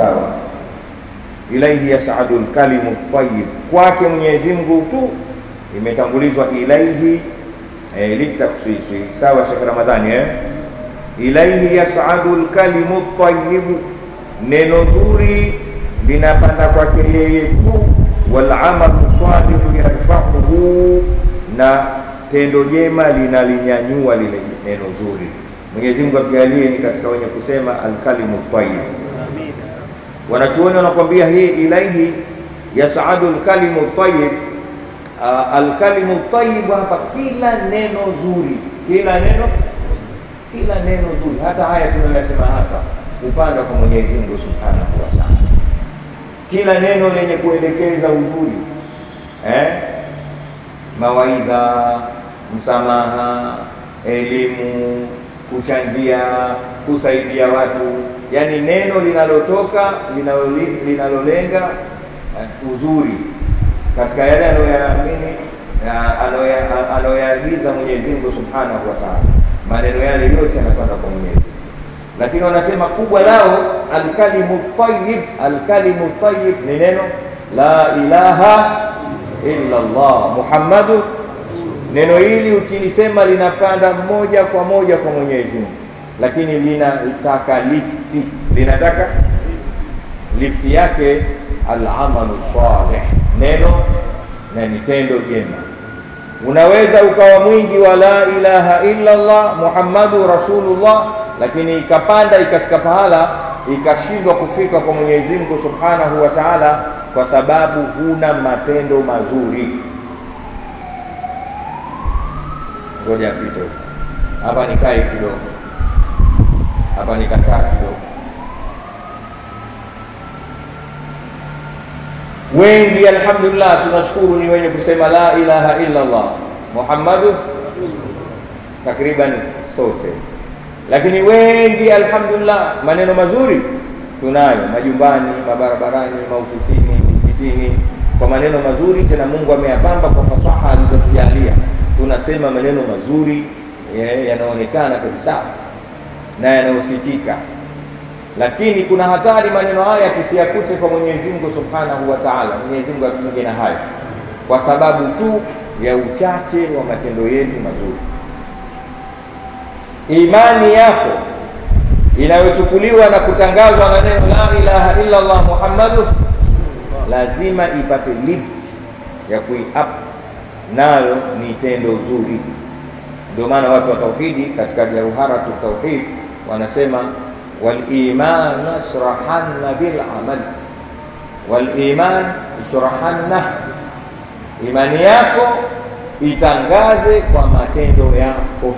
sawa. Ilaihi yasadu lkalimu tayib, kwake Mwenyezi Mungu tu imetangulizwa ilaihi eh, litakhsisi. Sawa Sheikh Ramadhani eh? Ilaihi yasadu lkalimu tayibu, neno zuri linapanda kwake yeye tu. Walamalu salihu yarfauhu, na tendo jema linalinyanyua lile neno zuri. Mwenyezi Mungu atujalie ni katika wenye kusema alkalimu tayyib. Wanachuoni wanakwambia hii ilaihi yasadu alkalimu tayyib. Alkalimu tayyib hapa, kila neno zuri, kila neno kila neno zuri, hata haya tunayosema hapa upanda kwa Mwenyezi Mungu Subhanahu wa Ta'ala, kila neno lenye kuelekeza uzuri eh? mawaidha, msamaha, elimu, kuchangia, kusaidia watu, yaani neno linalotoka linalolenga uh, uzuri katika yale anayoyaamini anayoyaagiza Mwenyezi Mungu Subhanahu wa Ta'ala, maneno yale yote yanakwenda kwa Mwenyezi. Lakini wanasema kubwa lao alkalimu tayyib, alkalimu tayyib ni neno la ilaha illa Allah Muhammadu. Neno hili ukilisema linapanda moja kwa moja kwa Mwenyezi Mungu, lakini linataka lifti, linataka lifti yake alamalu saleh, neno na nitendo jema. Unaweza ukawa mwingi wa la ilaha illa Allah Muhammadu rasulullah, lakini ikapanda ikafika pahala ikashindwa kufika kwa Mwenyezi Mungu Subhanahu wa Ta'ala, kwa sababu huna matendo mazuri. Ngoja apite hapa, nikae kidogo hapa, nikakaa kidogo. Wengi alhamdulillah, tunashukuru ni wenye kusema la ilaha illa Allah. Muhammadu, takriban sote. Lakini wengi alhamdulillah, maneno mazuri tunayo. Majumbani, mabarabarani, maofisini, misikitini, kwa maneno mazuri tena. Mungu ameyapamba kwa fasaha alizotujalia, tunasema maneno mazuri yanaonekana kabisa na yanayosikika lakini kuna hatari maneno haya tusiyakute kwa Mwenyezi Mungu Subhanahu wa Ta'ala. Mwenyezi Mungu atukinge na hayo, kwa sababu tu ya uchache wa matendo yetu mazuri. Imani yako inayochukuliwa na kutangazwa na neno la ilaha illa Allah Muhammadu lazima ipate lift ya kuiap, nalo ni tendo zuri. Ndio maana watu wa tauhidi katika jauharatu Tauhid wanasema waliman israhanna bil amal, waliman israhanna, imani yako itangaze kwa matendo yako.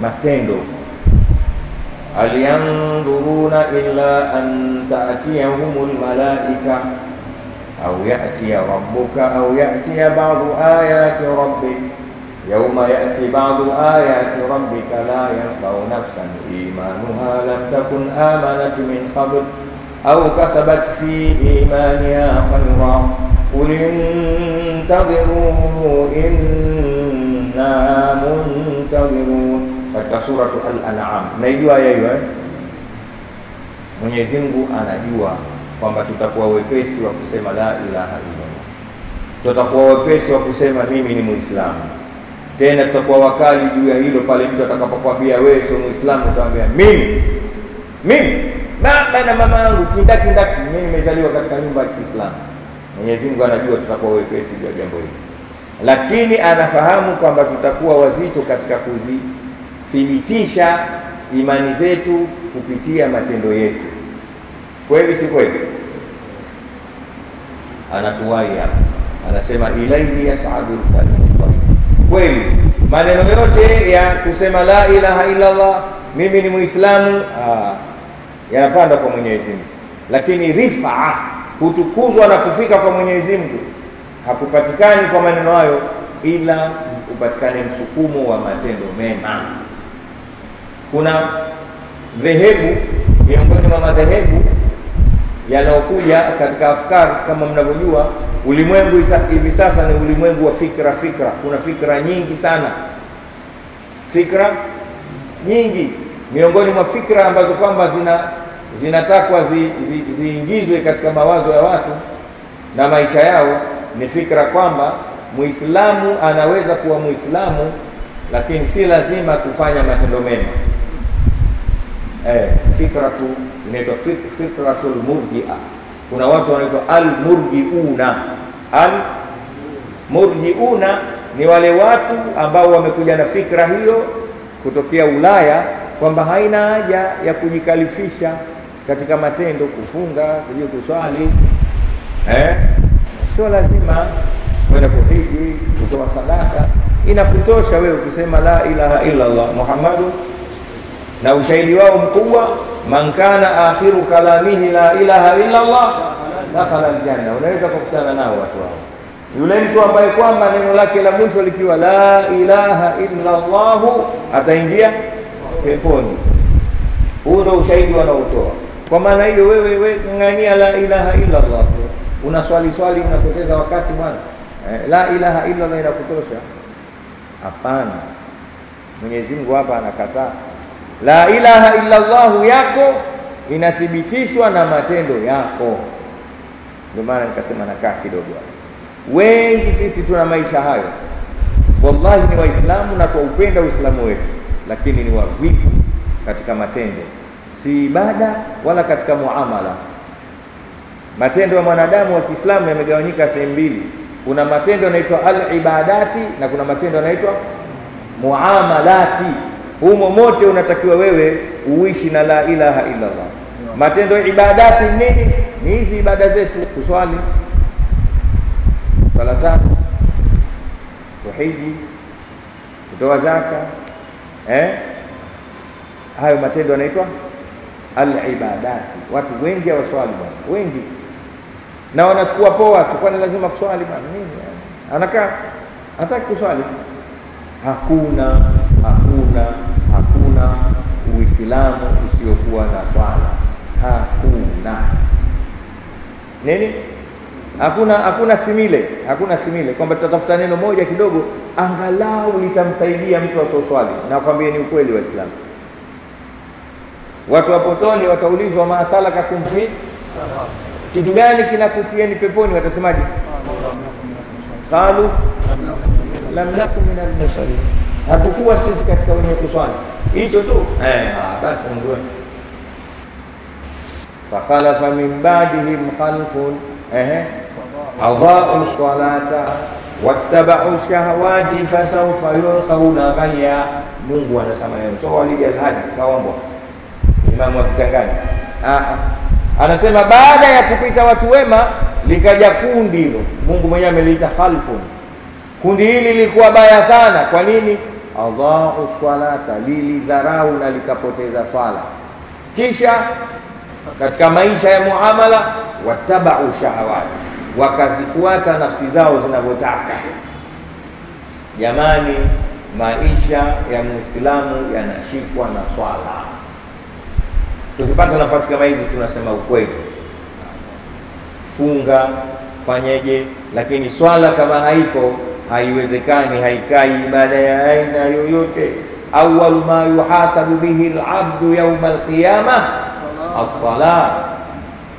Matendo hal yanduruna illa an ta'tiyahumul malaika au ya'tiya rabbuka au ya'tiya ba'du ayati rabbik Yauma yati ba'du ayati rabbika la yanfau nafsan imanuha lam takun amanat min qabl au kasabat fi imaniha khayra qul intadhiru inna muntadhirun. Katika suratu Al-An'am, naijua hiyo eh? Mwenyezi Mungu anajua kwamba tutakuwa wepesi wa kusema la ilaha illallah, tutakuwa wepesi wa kusema mimi ni Muislamu tena tutakuwa wakali juu ya hilo pale mtu atakapokwambia wewe sio Muislamu, utaambia mimi mimi baba na mama yangu kindakindaki, mimi nimezaliwa katika nyumba ya Kiislamu. Mwenyezi Mungu anajua tutakuwa wepesi juu ya jambo hili, lakini anafahamu kwamba tutakuwa wazito katika kuzithibitisha imani zetu kupitia matendo yetu. Kweli si kweli? Anatuwai hapa, anasema ilaihi yas'adu al-kalimu kweli maneno yote ya kusema la ilaha illa Allah, mimi ni Muislamu, yanapanda kwa Mwenyezi Mungu, lakini rifa kutukuzwa na kufika kwa Mwenyezi Mungu hakupatikani kwa maneno hayo, ila upatikane msukumo wa matendo mema. Kuna dhehebu miongoni mwa madhehebu yanayokuja katika afkari, kama mnavyojua ulimwengu hivi sasa ni ulimwengu wa fikra. Fikra, kuna fikra nyingi sana, fikra nyingi. Miongoni mwa fikra ambazo kwamba zina zinatakwa ziingizwe zi, zi, katika mawazo ya watu na maisha yao, ni fikra kwamba Muislamu anaweza kuwa Muislamu lakini si lazima kufanya matendo mema. Eh, fikra tu inaitwa fikratulmurjia fikratul murjia. Kuna watu wanaitwa almurjiuna. Almurjiuna ni wale watu ambao wamekuja na fikra hiyo kutokea Ulaya kwamba haina haja ya kujikalifisha katika matendo, kufunga, sijui kuswali, eh, sio lazima kwenda kuhiji, kutoa sadaka. Inakutosha wewe ukisema la ilaha illa Allah Muhammadu, na ushahidi wao mkubwa, man kana akhiru kalamihi la ilaha illa Allah dakhala aljanna. Unaweza kukutana nao watu hao, yule mtu ambaye kwamba neno lake la mwisho likiwa la ilaha illa Allah ataingia peponi. Huo ndio ushahidi wanaotoa. Kwa maana hiyo, wewe wewe ng'ania la ilaha illa Allah, una swali swali, unapoteza wakati bwana. Eh, la ilaha illa Allah inakutosha? Hapana, Mwenyezi Mungu hapa anakataa. La ilaha illa Allah yako inathibitishwa na matendo yako. Ndio maana nikasema nakaa kidogo. Wengi sisi tuna maisha hayo, wallahi ni Waislamu na twaupenda Uislamu wetu, lakini ni wavivu katika matendo, si ibada wala katika muamala. Matendo ya mwanadamu wa Kiislamu yamegawanyika sehemu mbili. Kuna matendo yanaitwa al-ibadati na kuna matendo yanaitwa muamalati. Humo mote unatakiwa wewe uishi na la ilaha illa Allah. Matendo ya ibadati nini? Ni hizi ibada zetu, kuswali swala tano, kuhiji, kutoa zaka, eh? Hayo matendo yanaitwa alibadati. Watu wengi hawaswali bwana, wengi na wanachukua poa tu, kwani lazima kuswali bwana nini? Anakaa hataki kuswali. Hakuna, hakuna, hakuna Uislamu usiokuwa na swala, hakuna nini, hakuna hakuna simile, hakuna simile kwamba tutatafuta neno moja kidogo angalau litamsaidia mtu asioswali. Nakwambia ni ukweli, wa Islamu. watu wa potoni wataulizwa maasalaka kumfi kitu gani kinakutieni peponi? Watasemaje? qalu lam nakum min almusallin, hatukuwa sisi katika wenye kuswali. Hicho tu eh, basi ndio. fakhalafa min ba'dihim khalfun eh, adha'u salata wattaba'u shahawati fasawfa yulqawna ghayya. Mungu anasema yeye, so walidi alhadi kawambo Imamu wa Kisangani anasema baada ya kupita watu wema likaja kundi hilo, Mungu mwenyewe ameliita khalfun. Kundi hili lilikuwa baya sana. Kwa nini? Adhau salata, lilidharau na likapoteza swala. Kisha katika maisha ya muamala, watabau shahawati, wakazifuata nafsi zao zinavyotaka. Jamani, maisha ya muislamu yanashikwa na swala. Tukipata nafasi kama hizi tunasema ukweli, funga fanyeje, lakini swala kama haipo haiwezekani, haikai ibada ya aina yoyote. Awalu ma yuhasabu bihi labdu yauma alqiyama as-sala,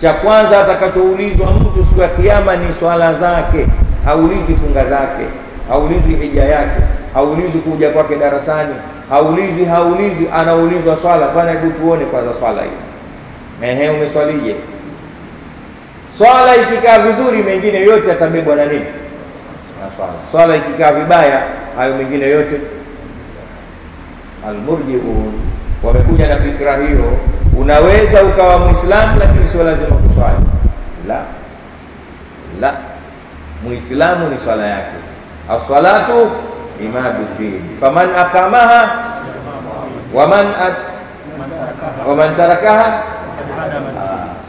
cha kwanza atakachoulizwa mtu siku ya Kiyama ni swala zake. Haulizwi funga zake, haulizwi hija yake, haulizwi kuja kwake darasani haulizwi haulizwi, anaulizwa swala. Bwana, hebu tuone kwanza swala hii, Ehe, umeswalije? Swala ikikaa vizuri, mengine yote atabebwa na nini? Na swala. Swala ikikaa vibaya, hayo mengine yote. Almurjiun wamekuja na fikra hiyo, unaweza ukawa Muislamu lakini sio lazima kuswali. La, la, Muislamu ni swala yake, aswalatu imaduddin faman aqamaha waman at, waman tarakaha.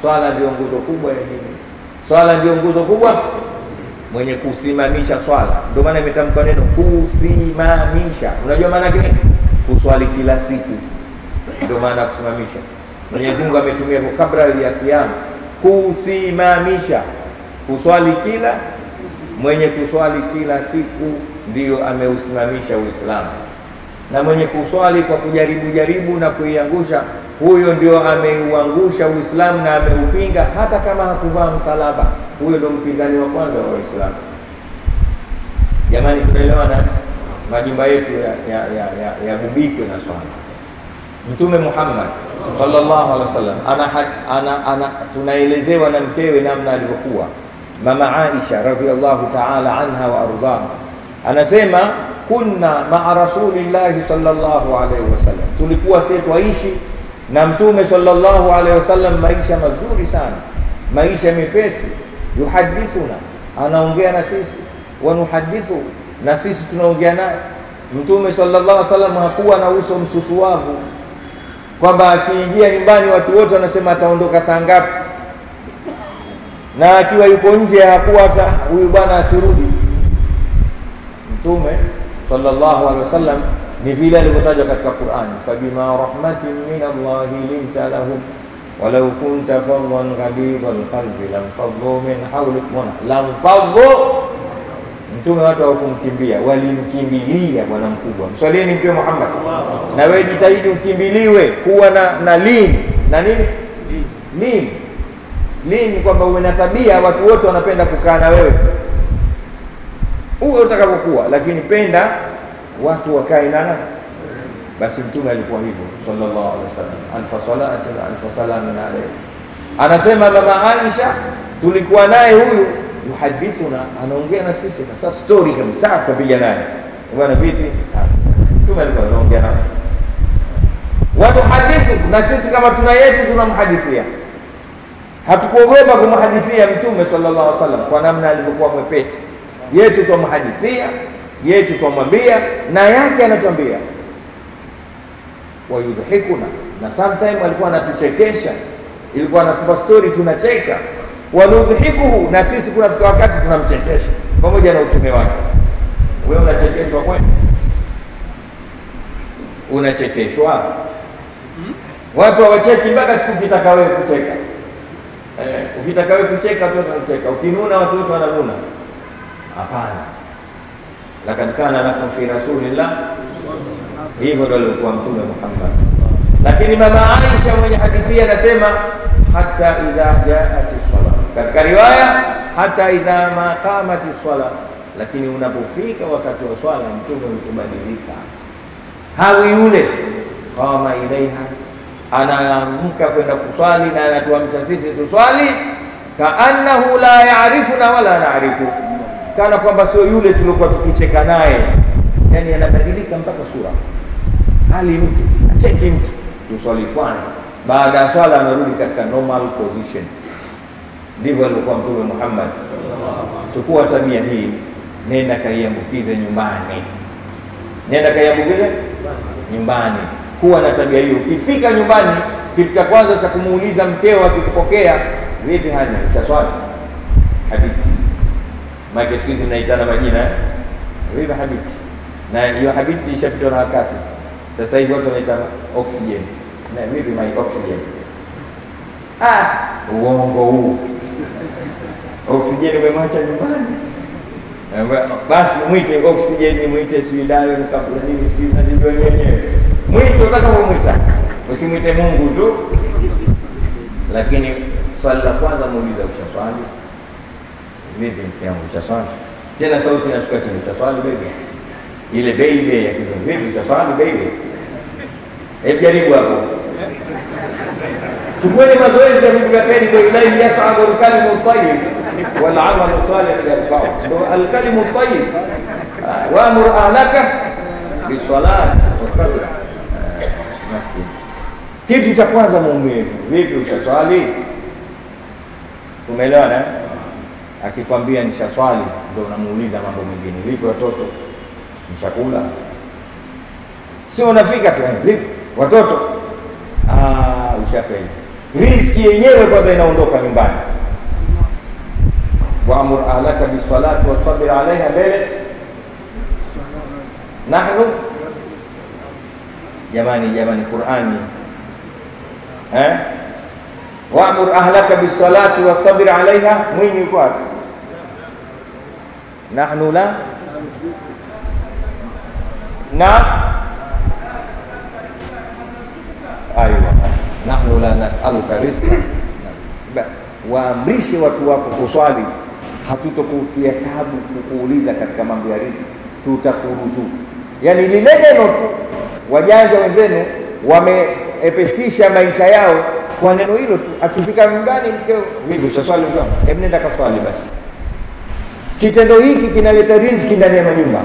Swala ndio nguzo kubwa ya dini. Swala ndio nguzo kubwa, mwenye kusimamisha swala. Ndio maana imetamkwa neno kusimamisha. Unajua maana yake? Kuswali kila siku, ndio maana kusimamisha. Mwenyezi Mungu ametumia vocabulary ya Kiyama, kusimamisha, kuswali kila mwenye kuswali kila siku ndiyo ameusimamisha Uislamu, na mwenye kuswali kwa kujaribu jaribu na kuiangusha huyo ndio ameuangusha Uislamu na ameupinga, hata kama hakuvaa msalaba. Huyo ndio mpinzani wa kwanza wa Uislamu. Jamani, tunaelewana? Majumba yetu yagubikwe ya, ya, ya na swala. Mtume Muhammad sallallahu alaihi wasallam ana, ana, ana, tunaelezewa na mkewe namna alivyokuwa mama Aisha radhiallahu ta'ala anha wa ardhaha, anasema kunna maa rasulillahi sallallahu alaihi wasallam, tulikuwa sie twaishi na mtume sallallahu alaihi wasallam maisha mazuri sana, maisha mepesi. Yuhadithuna, anaongea na sisi, wanuhadithu, na sisi tunaongea naye. Mtume sallallahu alaihi wasallam hakuwa na uso msusuwavu kwamba akiingia nyumbani watu wote wanasema ataondoka saa ngapi, na akiwa yuko nje hakuwa hata huyu bwana asirudi. Mtume sallallahu alaihi wasallam ni vile alivyotajwa katika Qur'ani, fabima rahmatin min Allahi linta lahum walau kunta faddan ghalidha alqalbi lamfaddu min hawlik, lamfaddu Mtume watu hawakumkimbia, walimkimbilia bwana mkubwa. Mswalieni Mtume Muhammad. Na wewe jitahidi ukimbiliwe kuwa na, na lini na nini? Lini lini, kwamba uwe na tabia, watu wote wanapenda kukaa na wewe. Uwe utakavyokuwa, lakini penda watu wakae nana basi. Mtume alikuwa hivyo sallallahu alaihi wasallam, alfa salati alfa salamin alayhi. Anasema mama Aisha, tulikuwa naye huyu yuhadithuna anaongea na sisi sasa, story kabisa, tupiga naye bwana, vipi? Mtume alikuwa anaongea na watuhadithu, na sisi kama tuna yetu tunamhadithia. Hatukuogopa kumhadithia Mtume sallallahu alaihi wasallam kwa namna alivyokuwa mwepesi. Yetu twamhadithia, yetu twamwambia, na yake anatuambia. Wayudhikuna, na sometime alikuwa anatuchekesha, ilikuwa anatupa stori tunacheka wanudhihikuhu na sisi kunafika wakati tunamchekesha pamoja na utume wake. Wewe unachekeshwa kweli? Unachekeshwa? hmm? Watu hawacheki mpaka siku ukitaka wewe kucheka. Eh, ukitaka wewe kucheka tu tunacheka, ukinuna watu wote wananuna. Hapana, lakad kana lakum fi rasulillah, hivyo ndio alikuwa Mtume Muhammad. Lakini mama Aisha mwenye hadithi anasema hata idha jaat sala, katika riwaya hata idha ma qamat sala, lakini unapofika wakati wa swala mtume ukubadilika, hawi yule qama ilaiha, anaamka kwenda kuswali na anatuamsha sisi tuswali, kaannahu la yaarifuna wala naarifu, kana kwamba sio yule tuliokuwa tukicheka naye, yani anabadilika mpaka sura, hali mtu acheki mtu, tuswali kwanza baada ya swala anarudi katika normal position. Ndivyo alivyokuwa Mtume Muhammad. Chukua tabia hii, nenda kaiambukize nyumbani, nenda kaiambukize nyumbani. Kuwa na tabia hiyo. Ukifika nyumbani, kitu cha kwanza cha kumuuliza mkeo akikupokea, vipi hali, ushaswali? Habibti, maana siku hizi mnaitana majina eh? habiti? Na hiyo habiti ishapitwa na wakati. Sasa hivi watu wanaitana oxygen na mimi my oxygen? Ah, uongo huu. Oxygen umemwacha nyumbani, basi mwite oxygen, mwite sijui dayo kabla nini, sijui nazijua wenyewe, mwite utakavyomwita, usimwite Mungu tu. Lakini swali la kwanza muuliza, ushaswali? Vipi mke wangu, ushaswali? Tena sauti inashuka chini, ushaswali baby? Ile baby ya kizungu, vipi ushaswali baby? Hebu jaribu hapo. Chukueni mazoezi ya vitu vya kheri, ndio ilaihi yasadu alkalimu tayyib wal amalu salih yarfau. ndo alkalimu tayyib, waamur ahlaka bisalat wastabir. Maskini, kitu cha kwanza muumini, vipi ushaswali? Tumeelewana? Akikwambia nishaswali, ndio unamuuliza mambo mengine, vipi watoto, mshakula? Sio unafika tu vipi watoto ah, ushafeli. Riziki yenyewe kwanza inaondoka nyumbani. waamur ahlaka bisalati wastabir alaiha, mbele nahnu. Jamani, jamani, Qurani eh? waamur ahlaka bisalati wastabir alaiha, mwinyi yuko wapi? Nahnu la na Aywa, nahnu la nasaluka rizqa, waamrishe watu wako kuswali, hatutokutia tabu kukuuliza katika mambo ya riziki, tutakuruzuku. Yani lile neno tu, wajanja wenzenu wameepesisha maisha yao kwa neno hilo tu. Akifika nyumbani, mkeo, vipi, utaswali mkeo? Hebu nenda kaswali basi. Kitendo hiki kinaleta riziki ndani ya manyumba,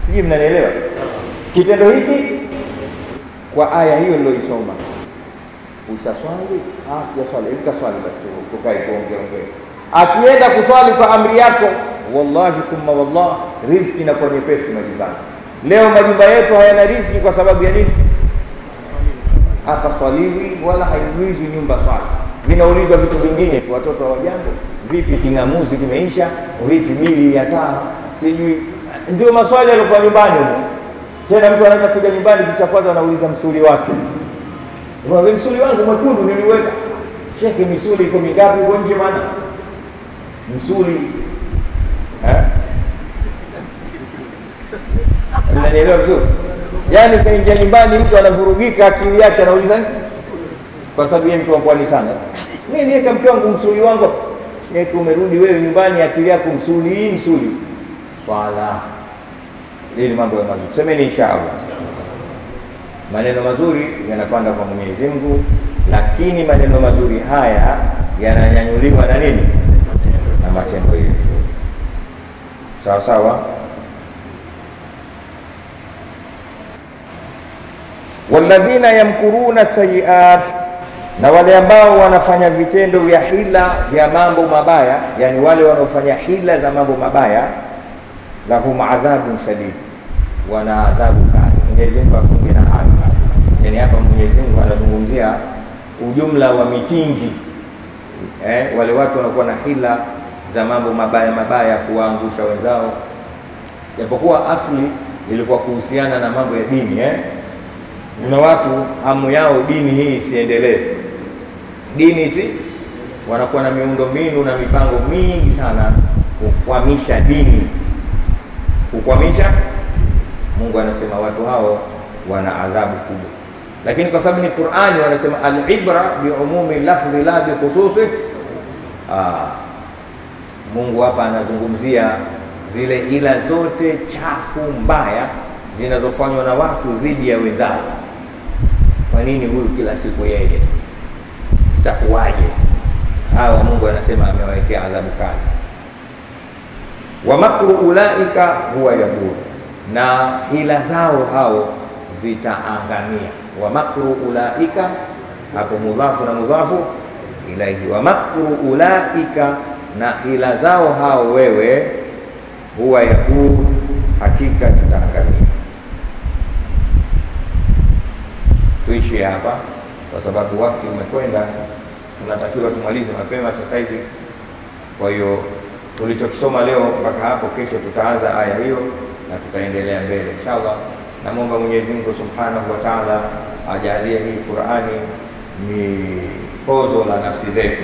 sijui mnanielewa? Kitendo hiki kwa aya hiyo niloisoma, usaswali? Ah, sijaswali. Hebu kaswali basi, tukae tuongee ongee. Akienda kuswali kwa amri yako, wallahi thumma wallah, riziki inakuwa nyepesi majumbani. Leo majumba yetu hayana riziki kwa sababu ya nini? Hapa swaliwi wala haiulizwi nyumba swali, vinaulizwa vitu vingine tu. Watoto hawajambo, vipi king'amuzi kimeisha, vipi bili ya taa, sijui. Ndio maswali yaliokuwa nyumbani. Tena mtu anaweza kuja nyumbani, kitu cha kwanza anauliza msuli wake, wewe msuli wangu mwekundu niliweka. Shekhe, misuli iko mingapi huko nje bwana? Msuli eh? Mnanielewa vizuri? Yaani kaingia nyumbani, mtu anavurugika akili yake, anauliza kwa sababu yeye mtu wa pwani sana. Mimi niweka mke wangu msuli wangu. Shekhe, umerudi wewe nyumbani, akili yako msuli msuli swala. Ili mambo ya mazuri, semeni inshallah. Maneno mazuri yanapanda kwa Mwenyezi Mungu, lakini maneno mazuri haya yananyanyuliwa na nini? Na matendo yetu, sawa sawa. walladhina yamkuruna sayiat, na wale ambao wanafanya vitendo vya hila vya mambo mabaya, yani wale wanaofanya hila za mambo mabaya, lahum adhabun shadid, wana adhabu kali. Mwenyezi Mungu akunge na hayo. Yani hapa Mwenyezi Mungu anazungumzia ujumla wa mitingi eh, wale watu wanakuwa na hila za mambo mabaya mabaya, kuwaangusha wenzao, japokuwa asli ilikuwa kuhusiana na mambo ya dini eh. Kuna watu hamu yao dini hii isiendelee, dini hizi wanakuwa na miundo mbinu na mipango mingi sana kukwamisha dini, kukwamisha. Mungu anasema watu hao wana adhabu kubwa, lakini kwa sababu ni Qur'ani, wanasema alibra biumumi bi umumi lafdhi la bi khususi. Ah, Mungu hapa anazungumzia zile ila zote chafu mbaya zinazofanywa na watu dhidi ya wenzao. Kwa nini huyu kila siku yeye, itakuwaje? Hawa Mungu anasema amewawekea adhabu kali. Wa makru ulaika huwa yabur, na hila zao hao zitaangamia. Wa makru ulaika, hapo mudhafu na mudhafu ilaihi. Wa makru ulaika, na hila zao hao wewe, huwa yabur, hakika zitaangamia. Tuishie hapa kwa sababu wakati umekwenda, tunatakiwa tumalize mapema sasa hivi. Kwa hiyo tulichokisoma leo mpaka hapo, kesho tutaanza aya hiyo na tutaendelea mbele inshallah. Namwomba Mwenyezi Mungu Subhanahu wa Ta'ala ajalie hii Qur'ani ni pozo la nafsi zetu.